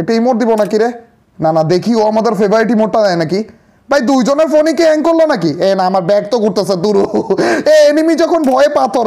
একটা ইমোট দিব নাকি রে? না না, দেখি ও আমাদের ফেভারিট ইমোটটা দেয় নাকি? ভাই, দুইজনের ফোনে কি হ্যাং করল নাকি? এ না, আমার ব্যাগ তো ঘুরতেছে, দূর। এ এনিমি যখন ভয়ে পাথর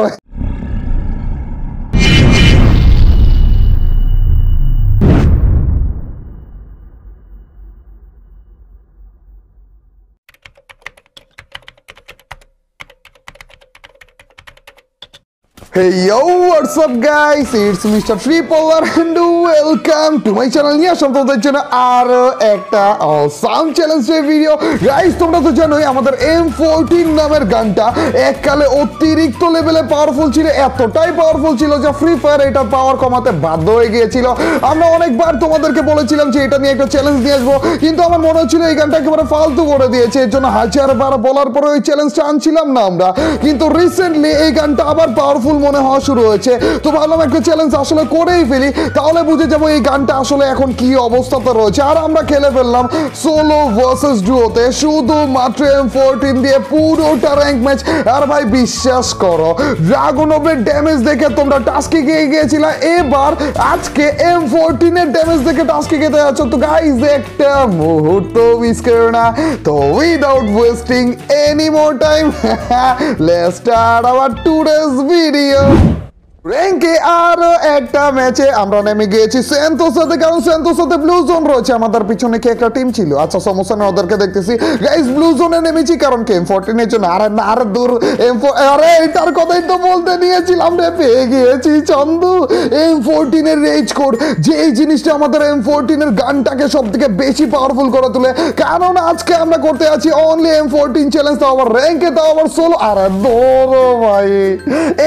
Hey yo, what's up guys? It's Mr. Free and welcome to my channel নিয়ে আসলাম তোমাদের জন্য আরও একটা অসাম চ্যালেঞ্জের ভিডিও গাইস তোমরা তো জানোই আমাদের M14 নামের গানটা এককালে অতিরিক্ত লেভেলে পাওয়ারফুল ছিল এতটাই পাওয়ারফুল ছিল যে ফ্রি ফায়ার এটার পাওয়ার কমাতে বাধ্য হয়ে গিয়েছিল আমরা অনেকবার তোমাদেরকে বলেছিলাম যে এটা নিয়ে একটা চ্যালেঞ্জ নিয়ে আসব কিন্তু আমার মনে হচ্ছিল এই গানটা একেবারে ফালতু করে দিয়েছে এর জন্য হাজারবার বলার পরে ওই চ্যালেঞ্জটা আনছিলাম না আমরা কিন্তু রিসেন্টলি এই গানটা আবার পাওয়ারফুল মনে হওয়া শুরু হয়েছে। তো ভাবলাম একটা চ্যালেঞ্জ আসলে করেই ফেলি। তাহলে বুঝে যাব এই গানটা আসলে এখন কি অবস্থাতে রয়েছে। আর আমরা খেলে ফেললাম সোলো ভার্সেস ডুওতে শুধুমাত্র এম ফোরটিন দিয়ে পুরোটা র্যাঙ্ক ম্যাচ আর ভাই বিশ্বাস করো ড্রাগনবের ড্যামেজ দেখে তোমরা টাস্কে গিয়ে গিয়েছিলা। এবার আজকে এম ফোরটিনের ড্যামেজ দেখে টাস্কে গেতে যাচ্ছ। তো গাইজ একটা মুহূর্ত মিস করো না। তো without wasting any more time let's start our today's video you. র্যাঙ্কে আরও একটা ম্যাচে আমরা নেমে গিয়েছি। সেন্টোসাতে কারণ সেন্টোসাতে ব্লু জোন রয়েছে। আমাদের পিছনে কি একটা টিম ছিল? আচ্ছা সমস্যা নেই ওদেরকে দেখতেছি। গাইস ব্লু জোনে নেমেছি, কারণ কি এম ফোরটিনের জন্য। আরে না দূর এম আরে এটার কথাই তো বলতে নিয়েছিলাম রে, পেয়ে গিয়েছি চন্দু। এম ফোরটিনের রেজ কোড যে জিনিসটা আমাদের এম ফোরটিনের গানটাকে সব থেকে বেশি পাওয়ারফুল করে তোলে। কারণ আজকে আমরা করতে আছি অনলি এম ফোরটিন চ্যালেঞ্জ তাও আবার র্যাঙ্কে, তাও আবার সোলো আরে দৌড়ো ভাই,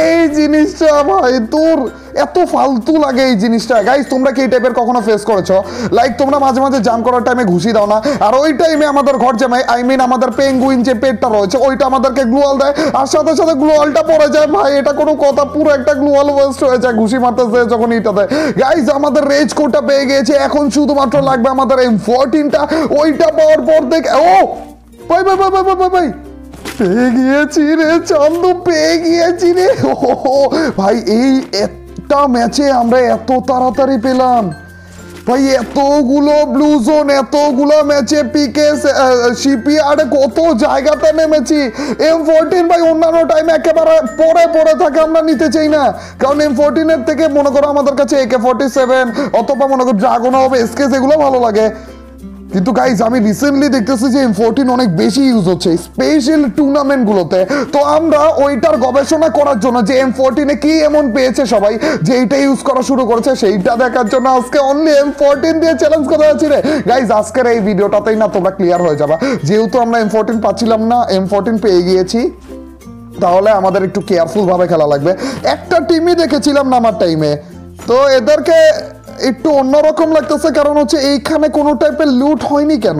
এই জিনিসটা, ভাই। তোর এত ফালতু লাগে এই জিনিসটা। গাইস তোমরা কি এই টাইপের কখনো ফেস করেছ? লাইক তোমরা মাঝে মাঝে জাম করার টাইমে ঘুষি দাও না। আর ওই টাইমে আমাদের ঘর জামাই আই মিন আমাদের পেঙ্গুইন যে পেটটা রয়েছে, ওইটা আমাদেরকে গ্লুয়াল দেয়। আর সাথে সাথে গ্লুয়ালটা পড়ে যায়। ভাই, এটা কোনো কথা, পুরো একটা গ্লুয়াল ওয়েস্ট হয়ে যায়, ঘুষি মারতেছে যখন এটা দেয়। গাইস আমাদের রেজ কোডটা পেয়ে গিয়েছে। এখন শুধুমাত্র লাগবে আমাদের এম ফোরটিনটা ওইটা পাওয়ার পর দেখে ও! ভাই ভাই ভাই ভাই ভাই ভাই! পেয়ে গিয়েছি রে, চান্দু পেয়ে গিয়েছি রে। ভাই, এই একটা ম্যাচে আমরা এত তাড়াতাড়ি পেলাম। ভাই, এতগুলো ব্লু জোন এতগুলো ম্যাচে পিকে সিপি আরে কত জায়গাতে নেমেছি। এম ফোরটিন ভাই, অন্যান্য টাইমে একেবারে পরে পরে থাকে, আমরা নিতে চাই না। কারণ এম ফোরটিনের থেকে মনে করো আমাদের কাছে একে ফোরটি সেভেন অথবা মনে করো ড্রাগন হবে এসকেস এগুলো ভালো লাগে। কিন্তু গাইজ আমি রিসেন্টলি দেখতেছি যে এম ফোরটিন অনেক বেশি ইউজ হচ্ছে স্পেশাল টুর্নামেন্টগুলোতে তো আমরা ওইটার গবেষণা করার জন্য যে এম ফোরটিনে কি এমন পেয়েছে সবাই, যে এইটা ইউজ করা শুরু করেছে, সেইটা দেখার জন্য আজকে অনলি এম ফোরটিন দিয়ে চ্যালেঞ্জ করা যাচ্ছি রে। গাইজ আজকের এই ভিডিওটাতেই না তোমরা ক্লিয়ার হয়ে যাবা। যেহেতু আমরা এম ফোরটিন পাচ্ছিলাম না এম ফোরটিন পেয়ে গিয়েছি। তাহলে আমাদের একটু কেয়ারফুল ভাবে খেলা লাগবে। একটা টিমই দেখেছিলাম না আমার টাইমে তো এদেরকে একটু অন্যরকম লাগতেছে, কারণ হচ্ছে এইখানে কোনো টাইপের লুট হয়নি কেন?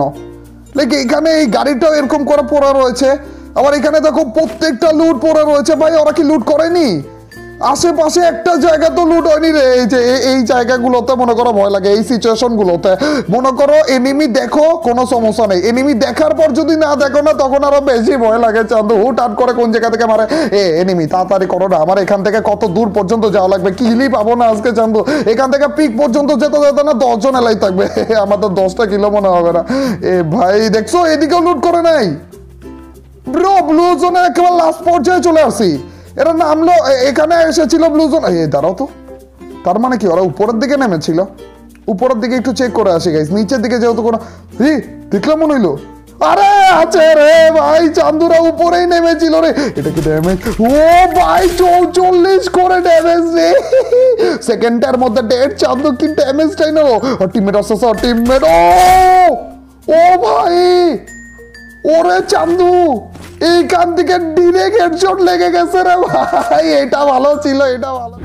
লাইক এখানে এই গাড়িটাও এরকম করে পড়া রয়েছে, আবার এখানে দেখো প্রত্যেকটা লুট পড়ে রয়েছে, ভাই, ওরা কি লুট করেনি? আশেপাশে একটা জায়গা তো লুট হয়নি রে। এই যে এই- জায়গাগুলোতে মনে করো ভয় লাগে, এই সিচুয়েশন গুলোতে মনে করো এনিমি দেখো, কোনো সমস্যা নেই। এনিমি দেখার পর যদি না দেখো না, তখন আরও বেশি ভয় লাগে, চান্দু। হুট হাট করে কোন জায়গা থেকে মারে? এ এনিমি তাড়াতাড়ি করো না। আমার এখান থেকে কত দূর পর্যন্ত যাওয়া লাগবে? কিলি পাবো না আজকে, চান্দু। এখান থেকে পিক পর্যন্ত যেতে যেতে না দশজন এলাই থাকবে। আমাদের দশটা কিলো মনে হবে না। এ, ভাই, দেখছ? এদিকেও লুট করে নাই। ব্রো ব্লু জোনে একেবারে লাস্ট পর্যায়ে চলে আসি এরা নামলো এখানে এসেছিল ব্লু জোন এই, দাঁড়াও তো। তার মানে কি, ওরা উপরের দিকে নেমেছিল? উপরের দিকে একটু চেক করে আসি গাইস নিচের দিকে যেহেতু কোনো হি, দেখলাম মনে হইল। আরে, আছে রে ভাই, চান্দুরা উপরেই নেমেছিল রে। এটা কি ড্যামেজ ও ভাই, চৌচল্লিশ করে ড্যামেজ রে। সেকেন্ডটার মধ্যে ডেড চান্দু কি ড্যামেজটাই নেব টিমমেট আসছে টিমমেট ও ও ভাই! ওরে চান্দু! এইখান থেকে ডিরেক্ট হেডশট লেগে গেছে রে ভাই। এটা ভালো ছিল, এটা ভালো।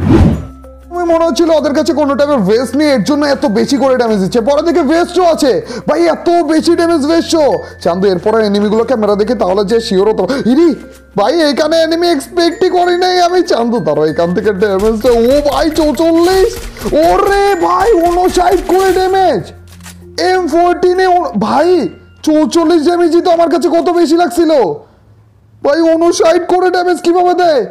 মনে হচ্ছিল ওদের কাছে কোনো টাইপের ভেস্ট নেই, এর জন্য এত বেশি করে ড্যামেজ দিচ্ছে। পরে দেখে ভেস্টও আছে। ভাই, এত বেশি ড্যামেজ ভেস্টও চান্দু, এরপরে এনিমিগুলোকে মেরা দেখে, তাহলে যে শিওর হতো ইরি, ভাই, এখানে এনিমি এক্সপেক্টই করি নাই আমি। চান্দু, তারও এখান থেকে ড্যামেজটা ও ভাই, চৌচল্লিশ। ওরে ভাই উনষাট করে ড্যামেজ এম ফোরটিনে ভাই, চৌচল্লিশ ড্যামেজই তো আমার কাছে কত বেশি লাগছিল। ভাই উনষাট করে ড্যামেজ কীভাবে দেয়?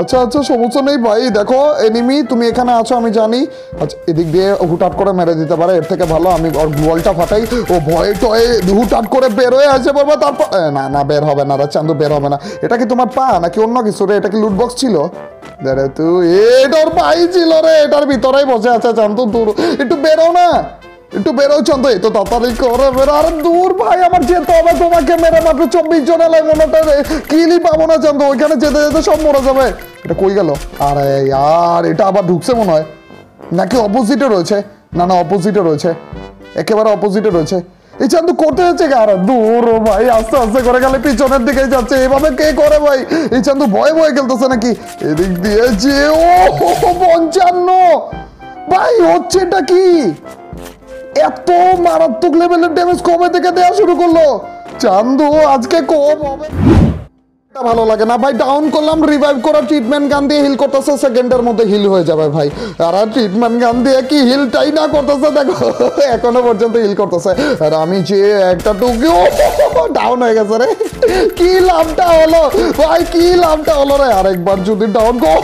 আচ্ছা আচ্ছা সমস্যা নেই ভাই। দেখো এনিমি তুমি এখানে আছো, আমি জানি। আচ্ছা এদিক দিয়ে হুটহাট করে মেরে দিতে পারে, এর থেকে ভালো আমি ওর গ্লোয়ালটা ফাটাই। ও ভয়ে টয়ে হুটহাট করে বের হয়ে আসে বলব তারপর না না, বের হবে না চান্দু বের হবে না। এটা কি তোমার পা, নাকি অন্য কিছু রে? এটা কি লুট বক্স ছিল? দাঁড়া, তুই এটা ওর পাই ছিল রে, এটার ভিতরেই বসে আছে চান্দু দূর একটু বেরো না। একটু বেরো চন্দ। এই তো তাড়াতাড়ি করে বেরো। আরে দূর ভাই, আমার যেতে হবে। তোমাকে মেরে মাত্র চব্বিশ জন এলাই মনে হচ্ছে কিলি পাবো না চন্দ। ওইখানে যেতে যেতে সব মরে যাবে। এটা কই গেল? আরে আর এটা আবার ঢুকছে মনে হয়। নাকি অপোজিটে রয়েছে? না না অপোজিটে রয়েছে। একেবারে অপোজিটে রয়েছে। এই চান্দু, করতে যাচ্ছে আর দূর ভাই, আস্তে আস্তে করে গেলে পিছনের দিকে যাচ্ছে। এভাবে কে করে ভাই? এই চান্দু ভয়ে ভয়ে খেলতেছে নাকি? এদিক দিয়ে যে ও পঞ্চান্ন। ভাই হচ্ছে এটা কি? এত মারাত্মক লেভেলের ড্যামেজ কবে থেকে দেওয়া শুরু করল? চান্দু আজকে কম হবে। ভালো লাগে না। ভাই ডাউন করলাম রিভাইভ করার ট্রিটমেন্ট গান দিয়ে হিল করতেছে সেকেন্ডের মধ্যে হিল হয়ে যাবে ভাই। আর ট্রিটমেন্ট গান দিয়ে কি হিলটাই না করতেছে, দেখো, এখনও পর্যন্ত হিল করতেছে। আর আমি যে একটা টুকি ডাউন হয়ে গেছে রে। কি লাভটা হলো? ভাই, কি লাভটা হলো রে? আরেকবার যদি ডাউন গো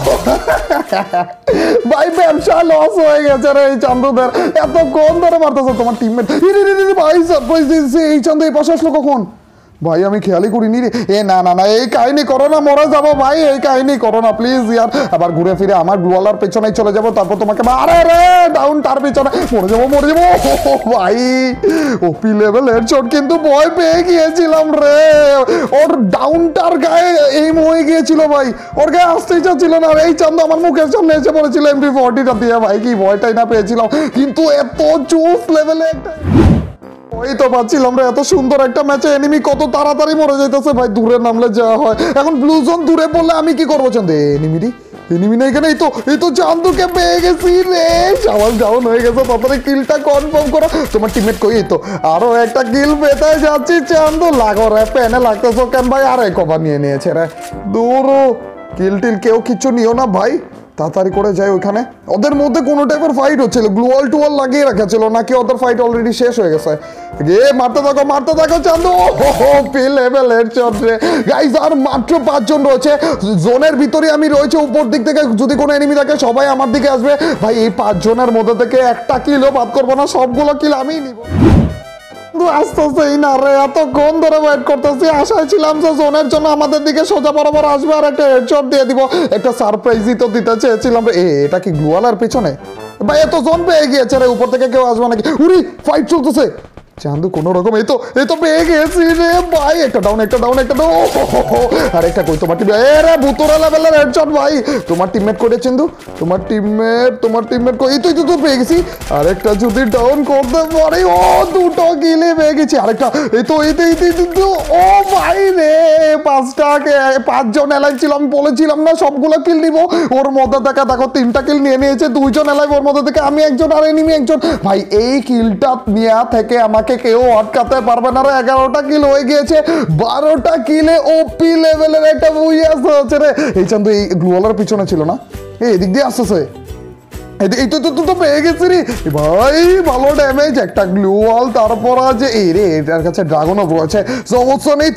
ভাই, ব্যবসা লস হয়ে গেছে রে এই চান্দুদের এত কম ধরে মারতেছে তোমার টিমমেট ভাই সারপ্রাইজ দিয়েছে। এই চান্দু এই পাশে আসলো কখন? ভাই, আমি খেয়ালই করিনি রে। এ, না না না, এই কাহিনী করো না, মরে যাব ভাই, এই কাহিনী করো না প্লিজ ইয়ার। আবার ঘুরে ফিরে আমার গ্লোয়ালার পেছনে চলে যাব, তারপর তোমাকে আরে রে ডাউন তার পেছনে। মরে যাব মরে যাব। ভাই ওপি লেভেল হেডশট কিন্তু ভয় পেয়ে গিয়েছিলাম রে। ওর ডাউনটার গায়ে এইম হয়ে গিয়েছিল ভাই। ওর গায়ে আসতেই চাচ্ছিল না এই চান্দ আমার মুখের সামনে এসে পড়েছিল এমপি ফর্টিটা দিয়ে। ভাই, কি ভয়টাই না পেয়েছিলাম। কিন্তু এত চুপ লেভেলে একটা তো পাচ্ছিলাম রে এত সুন্দর একটা ম্যাচে এনিমি কত তাড়াতাড়ি মরে যাইতেছে ভাই, দূরে নামলে যা হয়। এখন ব্লু জোন দূরে পড়লে আমি কি করব? চান্দু এনিমি রে। হয়ে গেছে কিলটা কনফার্ম করো। তোমার আরও একটা কিল যাচ্ছি লাগো রে কেন ভাই? আরে নিয়ে নিয়েছে রে। কিল টিল কেউ কিচ্ছু নিও না ভাই। তাড়াতাড়ি করে যাই ওইখানে। ওদের মধ্যে কোনো টাইপের ফাইট হচ্ছিল। গ্লোয়াল টুয়াল লাগিয়ে রাখা ছিল নাকি ওদের ফাইট অলরেডি শেষ হয়ে গেছে? গে মারতে থাকো মারতে থাকো, চান্দু! পি লেভেল হেডশট রে গাইস আর মাত্র পাঁচজন রয়েছে। জোনের ভিতরে আমি রয়েছে, উপর দিক থেকে যদি কোনো এনিমি থাকে, সবাই আমার দিকে আসবে। ভাই, এই পাঁচজনের মধ্যে থেকে একটা কিলো বাদ করব না, সবগুলো কিল আমিই নিব। কিন্তু আসতেছেই না রে এতক্ষণ ধরে ওয়েট করতেছি, আশায় ছিলাম যে জোনের জন্য আমাদের দিকে সোজা বরাবর আসবে আর একটা হেডশট দিয়ে দিব। একটা সারপ্রাইজই তো দিতে চেয়েছিলাম রে। এটা কি গ্লুয়ালার পিছনে? ভাই, এত জোন পেয়ে গিয়েছে রে, উপর থেকে কেউ আসবে নাকি? উরি ফাইট চলতেছে। চান্দু কোনো রকম এই তো এই তো পেয়ে গেছি রে ভাই। একটা ডাউন একটা ডাউন একটা ডাউন আর একটা কই তোমার টিম এ? রে ভুতুরা লেভেলের হেডশট ভাই। তোমার টিমমেট করে চিন্দু? তোমার টিমমেট তোমার টিমমেট কই? এই তো তো পেয়ে গেছি। আরেকটা যদি ডাউন করতে পারে ও দুটো কিলে পেয়ে গেছি। আরেকটা এই তো এই তো এই তো, ও ভাই রে পাঁচটা কে- পাঁচজন এলাই ছিল আমি বলেছিলাম না সবগুলো কিল নিব। ওর মধ্যে থেকে দেখো তিনটা কিল নিয়ে নিয়েছে দুইজন এলাই ওর মধ্যে থেকে আমি একজন আর এনিমি একজন। ভাই এই কিলটা নেওয়া থেকে আমাকে কেউ আটকাতে পারবে না রে, এগারোটা কিল হয়ে গিয়েছে, বারোটা কিলে ওপি লেভেলের একটা বুঝে আসতে হচ্ছে রে। এই চান্দু, এই গ্লোয়ালার পিছনে ছিল না? এই এদিক দিয়ে আসতেছে।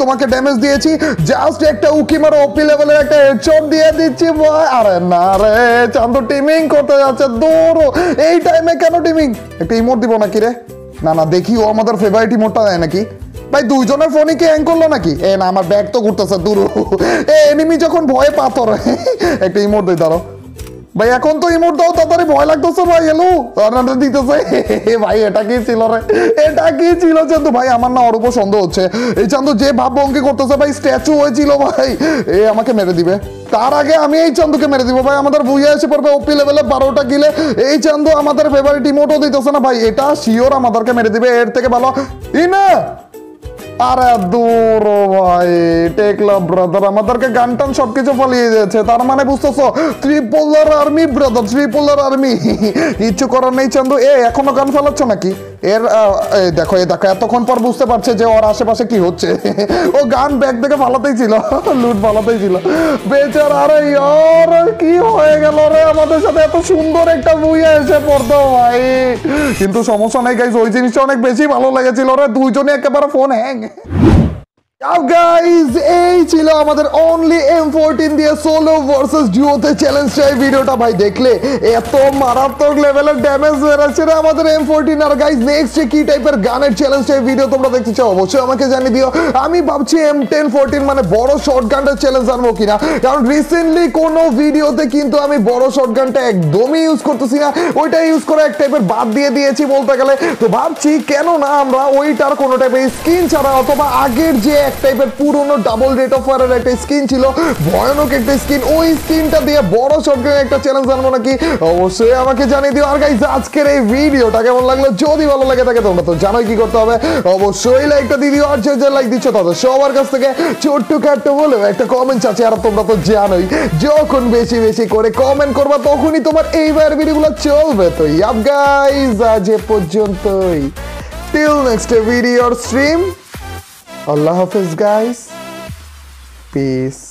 তোমাকে ড্যামেজ দিয়েছি। জাস্ট একটা ওপি একটা দিয়ে দিচ্ছি আরে না রে, চান্দু টিমিং যাচ্ছে এই টাইমে কেন টিমিং একটা ইমোট দিব নাকি রে? না না, দেখি ও আমাদের ফেভারিট ইমোটটা দেয় নাকি? ভাই, দুইজনের ফোনই কি হ্যাং করল নাকি? এ না, আমার ব্যাগ তো ঘুরতেছে, দূর। এ এনিমি যখন ভয়ে পাথর। একটা ইমোট দিই দাঁড়ো ভাই, এখন তো ইমোট দাও, তাড়াতাড়ি ভয় লাগতেছে, ভাই এলো রান্নাটা দিতেছে। ভাই, এটা কি ছিল রে? এটা কি ছিল, চান্দু? ভাই, আমার না ওর সন্দেহ হচ্ছে। এই চান্দু, যে ভাব ভঙ্গি করতেছে, ভাই স্ট্যাচু হয়েছিল, ভাই। এ, আমাকে মেরে দিবে। তার আগে আমি এই চান্দুকে মেরে দিব। ভাই, আমাদের বুঝে এসে পড়বে ওপি লেভেলে বারোটা গিলে এই চান্দু আমাদের ফেভারিট ইমোটও দিতেছে না, ভাই। এটা শিওর আমাদেরকে মেরে দিবে। এর থেকে ভালো। ই না আরে দূর ভাই টেকলাম ব্রাদার আমাদেরকে যাচ্ছে তার মানে ত্রিপোলার আর্মি ব্রাদার ত্রিপোলার আর্মি করার নেই চন্দ্র। এ, এখনও গান ফেলাচ্ছ নাকি? এর দেখো এই দেখো, এতক্ষণ পর বুঝতে পারছে যে ওর আশেপাশে কি হচ্ছে। ও গান ব্যাগ থেকে ফালাতেই ছিল লুট ফালাতেই ছিল। বেচার, আরে ইয়ার, কি হয়ে গেল রে? আমাদের সাথে এত সুন্দর একটা বুইয়া এসে পড়তো ভাই। কিন্তু সমস্যা নেই গাইজ ওই জিনিসটা অনেক বেশি ভালো লেগেছিল রে। দুইজনে একেবারে ফোন হ্যাং né? এই ছিল আমাদের অনলি এম ফোরটিন দিয়ে সোলো ভার্সেস ডিওতে ভিডিওটা ভাই, দেখলে এত মারাত্মক লেভেলের ড্যামেজ বেরোচ্ছে রে আমাদের এম ফোরটিন আর গাইজ নেক্সট কি টাইপের গানের ভিডিও তোমরা দেখতে চাও, অবশ্যই আমাকে জানিয়ে দিও। আমি ভাবছি এম টেন ফোরটিন মানে বড় শর্ট গানটার চ্যালেঞ্জ আনব কিনা। কারণ রিসেন্টলি কোনো ভিডিওতে কিন্তু আমি বড় শর্ট গানটা একদমই ইউজ করতেছি না। ওইটা ইউজ করে এক টাইপের বাদ দিয়ে দিয়েছি বলতে গেলে। তো ভাবছি কেন না আমরা ওইটার কোনো টাইপের স্কিন ছাড়া অথবা আগের যে এক টাইপের পুরনো ডাবল রেট অফ একটা স্কিন ছিল। ভয়ানক একটা স্কিন ওই স্কিনটা দিয়ে বড় একটা চ্যালেঞ্জ আনব নাকি? অবশ্যই আমাকে জানিয়ে দিও। আর গাইজ আজকের এই ভিডিওটা কেমন লাগল? যদি ভালো লাগে থাকে, তোমরা তো জানোই কি করতে হবে। অবশ্যই লাইকটা দিয়ে দিও। আর যে যে লাইক দিচ্ছ, তাদের সবার কাছ থেকে ছোট্ট একটা কমেন্ট আছে, আর তোমরা তো জানোই। যখন বেশি বেশি করে কমেন্ট করবা, তখনই তোমার এইবার ভিডিওগুলো চলবে। তো ইয়াব গাইজ আজ এ পর্যন্তই। Till next video stream Allah Hafiz, guys. Peace.